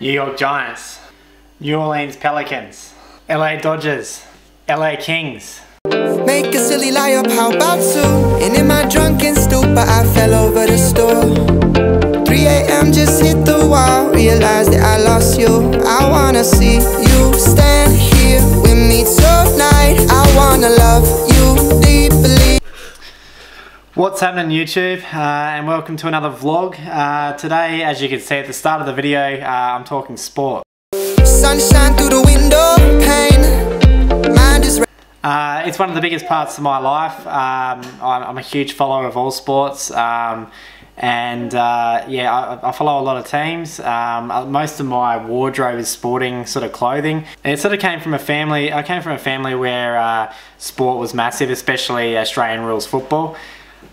New York Giants, New Orleans Pelicans, LA Dodgers, LA Kings. Make a silly lie up, how about? And in my drunken stupor, I fell over the store. 3 a.m. just hit the wall, realized that I lost you. I wanna see What's happening YouTube uh, and welcome to another vlog. Uh, today as you can see at the start of the video uh, I'm talking sport. Sunshine through the window is Uh, it's one of the biggest parts of my life. Um, I'm, I'm a huge follower of all sports. Um, and uh, yeah, I, I, follow a lot of teams. Um, uh, most of my wardrobe is sporting sort of clothing. It sort of came from a family. I came from a family where uh, sport was massive, especially Australian rules football.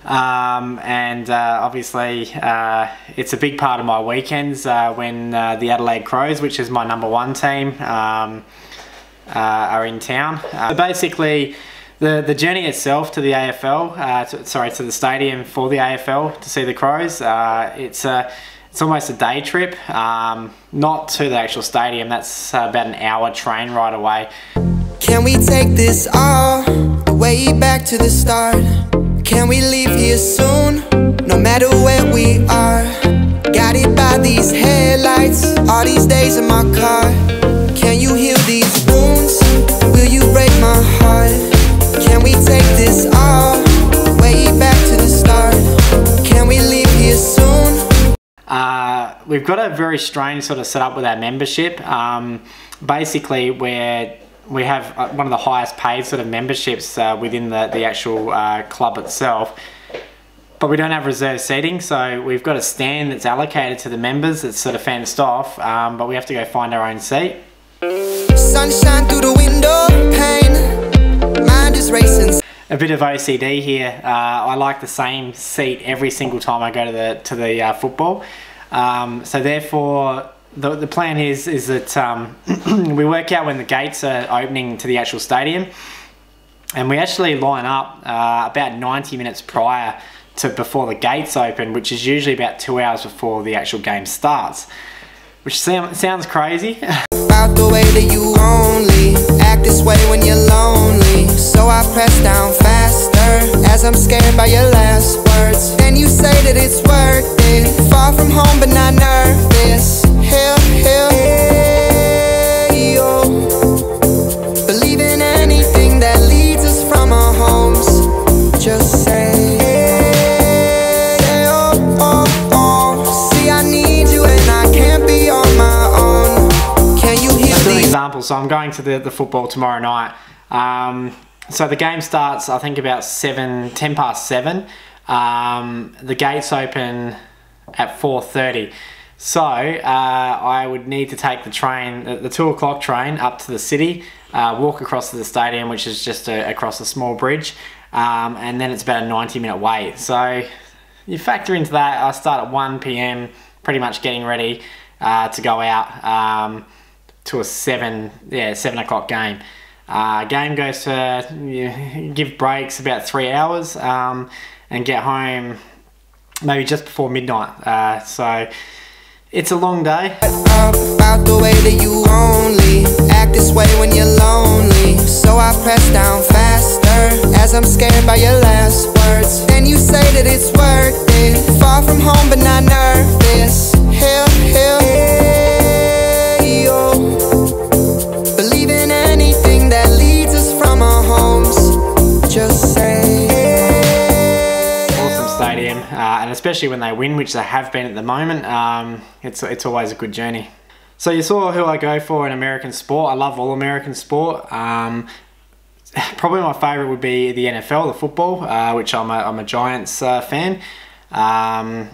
Um, and uh, obviously, uh, it's a big part of my weekends uh, when uh, the Adelaide Crows, which is my number one team, um, uh, are in town. Uh, basically, the, the journey itself to the AFL, to, sorry, to the stadium for the AFL to see the Crows, it's a it's almost a day trip, um, not to the actual stadium. That's about an hour train ride away. Can we take this all the way back to the start? Can we leave here soon? No matter where we are Guided by these headlights All these days in my car Can you heal these wounds? Will you break my heart? Can we take this all Way back to the start Can we leave here soon? Uh, we've got a very strange sort of setup with our membership. Um, basically, we're we have uh, one of the highest paid sort of memberships uh, within the, the actual uh, club itself. But we don't have reserved seating, so we've got a stand that's allocated to the members that's sort of fenced off, um, but we have to go find our own seat. Sunshine through the window pane, mind is racing. A bit of OCD here. Uh, I like the same seat every single time I go to the to the uh, football. Um, so therefore, the, the plan is is that um, we work out when the gates are opening to the actual stadium. And we actually line up uh, about 90 minutes prior to before the gates open which is usually about two hours before the actual game starts which sound, sounds crazy example, so I'm going to the, the football tomorrow night. Um, so the game starts, I think, about 7, 10 past 7. Um, the gates open at 4.30. So uh, I would need to take the train, the, the two o'clock train, up to the city, uh, walk across to the stadium, which is just a, across a small bridge, um, and then it's about a 90 minute wait. So you factor into that, I start at 1 p.m., pretty much getting ready uh, to go out um, to a 7, yeah, 7 o'clock game. Uh, game goes to you give breaks about three hours um, and get home maybe just before midnight. Uh, so it's a long day. About the way that you only act this way when you're lonely. So I press down faster as I'm scared by your last words. Then you say that it's worth it. Far from home, but not nervous. And especially when they win, which they have been at the moment, um, it's, it's always a good journey. So you saw who I go for in American sport. I love all American sport. Um, probably my favourite would be the NFL, the football, uh, which I'm a, I'm a Giants uh, fan. Um,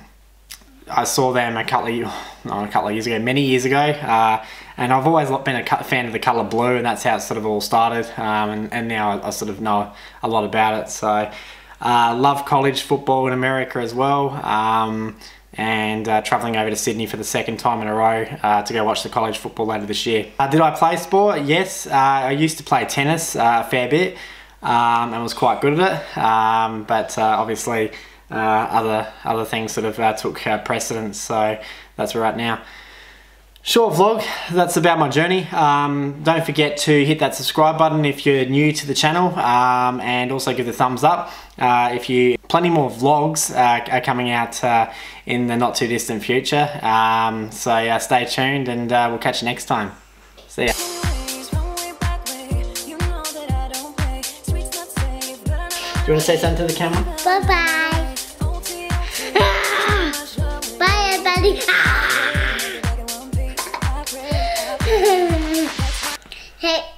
I saw them a couple of not a couple of years ago, many years ago, uh, and I've always been a fan of the colour blue, and that's how it sort of all started. Um, and, and now I, I, sort of know a lot about it. So, uh, love college football in America as well, um, and uh, travelling over to Sydney for the second time in a row uh, to go watch the college football later this year. Uh, did I play sport? Yes, uh, I used to play tennis uh, a fair bit, um, and was quite good at it. Um, but obviously uh, other other things sort of took precedence. So that's at now. Short vlog, that's about my journey. Um, don't forget to hit that subscribe button if you're new to the channel um, and also give the thumbs up. Uh, if you, plenty more vlogs uh, are coming out uh, in the not too distant future. Um, so yeah, stay tuned and uh, we'll catch you next time. See ya. Do you want to say something to the camera? Bye bye. hey.